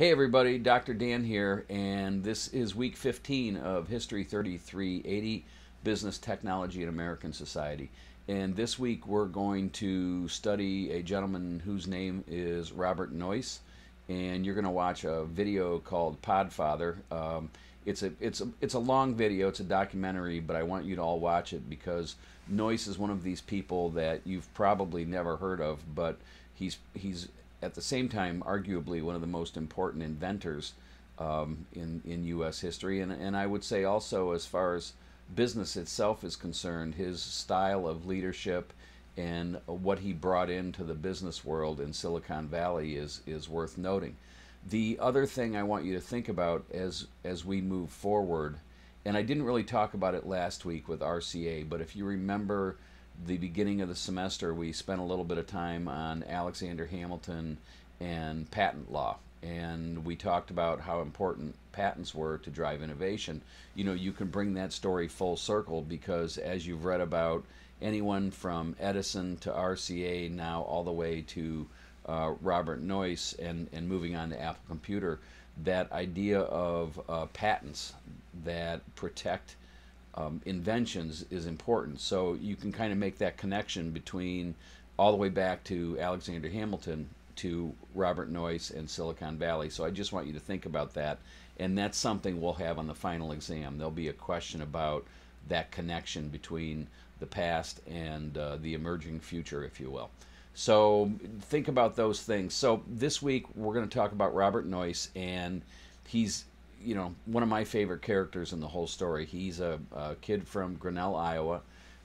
Hey everybody, Dr. Dan here, and this is week 15 of History 3380 Business Technology in American Society. And this week we're going to study a gentleman whose name is Robert Noyce, and you're going to watch a video called Podfather. Um, it's a it's a it's a long video. It's a documentary, but I want you to all watch it because Noyce is one of these people that you've probably never heard of, but he's he's at the same time, arguably one of the most important inventors um, in in U.S. history, and and I would say also as far as business itself is concerned, his style of leadership and what he brought into the business world in Silicon Valley is is worth noting. The other thing I want you to think about as as we move forward, and I didn't really talk about it last week with RCA, but if you remember the beginning of the semester, we spent a little bit of time on Alexander Hamilton and patent law. And we talked about how important patents were to drive innovation. You know, you can bring that story full circle because as you've read about anyone from Edison to RCA, now all the way to uh, Robert Noyce and, and moving on to Apple Computer, that idea of uh, patents that protect um, inventions is important. So you can kind of make that connection between all the way back to Alexander Hamilton to Robert Noyce and Silicon Valley. So I just want you to think about that. And that's something we'll have on the final exam. There'll be a question about that connection between the past and uh, the emerging future, if you will. So think about those things. So this week we're going to talk about Robert Noyce, and he's you know, one of my favorite characters in the whole story. He's a, a kid from Grinnell, Iowa,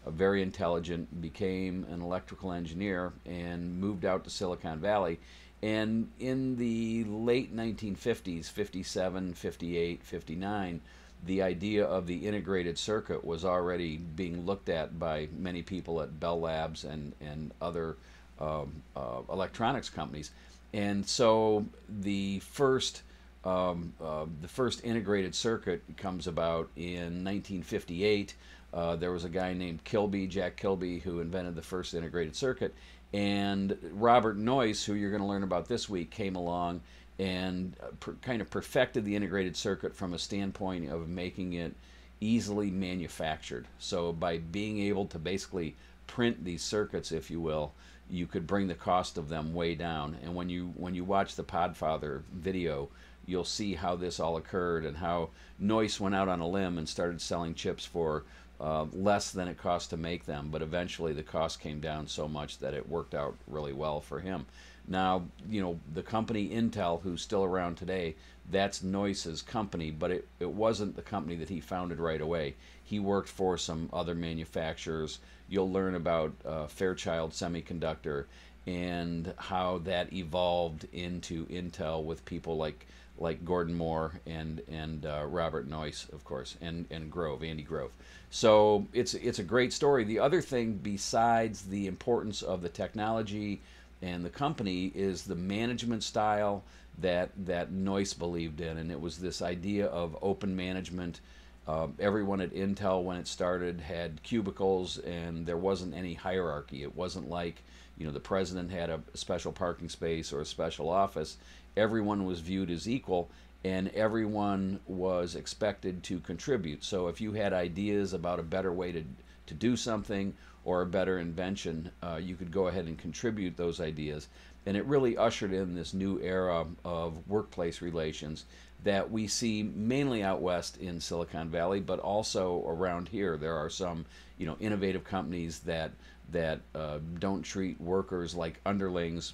very intelligent, became an electrical engineer, and moved out to Silicon Valley. And in the late 1950s, 57, 58, 59, the idea of the integrated circuit was already being looked at by many people at Bell Labs and, and other um, uh, electronics companies. And so the first um, uh, the first integrated circuit comes about in 1958. Uh, there was a guy named Kilby, Jack Kilby, who invented the first integrated circuit. And Robert Noyce, who you're going to learn about this week, came along and uh, per, kind of perfected the integrated circuit from a standpoint of making it easily manufactured. So by being able to basically print these circuits, if you will, you could bring the cost of them way down. And when you when you watch the Podfather video, you'll see how this all occurred and how Noyce went out on a limb and started selling chips for uh, less than it cost to make them, but eventually the cost came down so much that it worked out really well for him. Now, you know, the company Intel, who's still around today, that's Noyce's company, but it, it wasn't the company that he founded right away. He worked for some other manufacturers. You'll learn about uh, Fairchild Semiconductor and how that evolved into Intel with people like like Gordon Moore and and uh, Robert Noyce, of course, and and Grove, Andy Grove. So it's it's a great story. The other thing, besides the importance of the technology and the company, is the management style that that Noyce believed in, and it was this idea of open management. Uh, everyone at Intel, when it started, had cubicles, and there wasn't any hierarchy. It wasn't like you know the president had a special parking space or a special office everyone was viewed as equal and everyone was expected to contribute. So if you had ideas about a better way to, to do something or a better invention, uh, you could go ahead and contribute those ideas. And it really ushered in this new era of workplace relations that we see mainly out west in Silicon Valley, but also around here. There are some, you know, innovative companies that that uh, don't treat workers like underlings,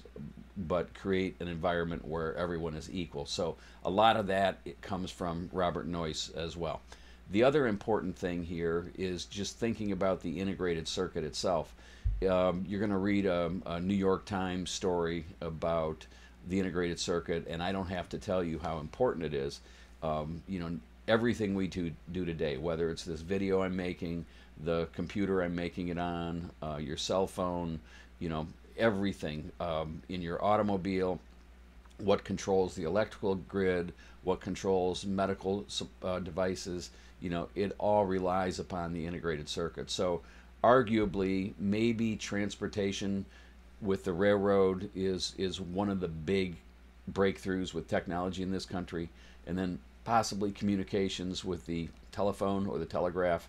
but create an environment where everyone is equal. So a lot of that comes from Robert Noyce as well. The other important thing here is just thinking about the integrated circuit itself. Um, you're going to read a, a, New York Times story about the integrated circuit, and I don't have to tell you how important it is. Um, you know, everything we do, do today, whether it's this video I'm making, the computer I'm making it on, uh, your cell phone, you know, everything um, in your automobile, what controls the electrical grid, what controls medical uh, devices, you know, it all relies upon the integrated circuit. So, arguably, maybe transportation with the railroad is is one of the big breakthroughs with technology in this country, and then possibly communications with the telephone or the telegraph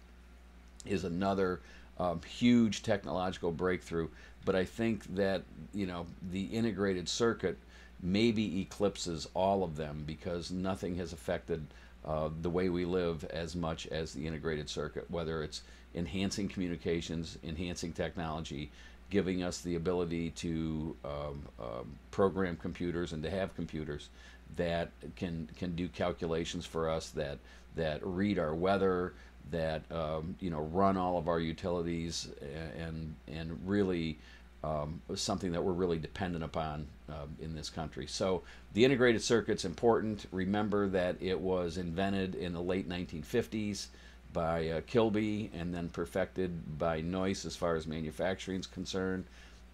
is another um, huge technological breakthrough. But I think that you know the integrated circuit maybe eclipses all of them because nothing has affected uh, the way we live as much as the integrated circuit, whether it's enhancing communications, enhancing technology, giving us the ability to um, um, program computers and to have computers that can can do calculations for us that that read our weather, that um, you know run all of our utilities and and really um, something that we're really dependent upon uh, in this country. So the integrated circuit's important. Remember that it was invented in the late 1950s by uh, Kilby and then perfected by Noyce as far as manufacturing is concerned.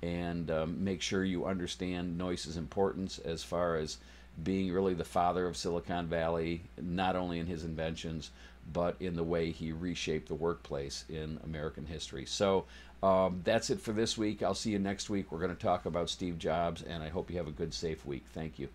And um, make sure you understand Noyce's importance as far as being really the father of Silicon Valley, not only in his inventions, but in the way he reshaped the workplace in American history. So um, that's it for this week. I'll see you next week. We're going to talk about Steve Jobs, and I hope you have a good, safe week. Thank you.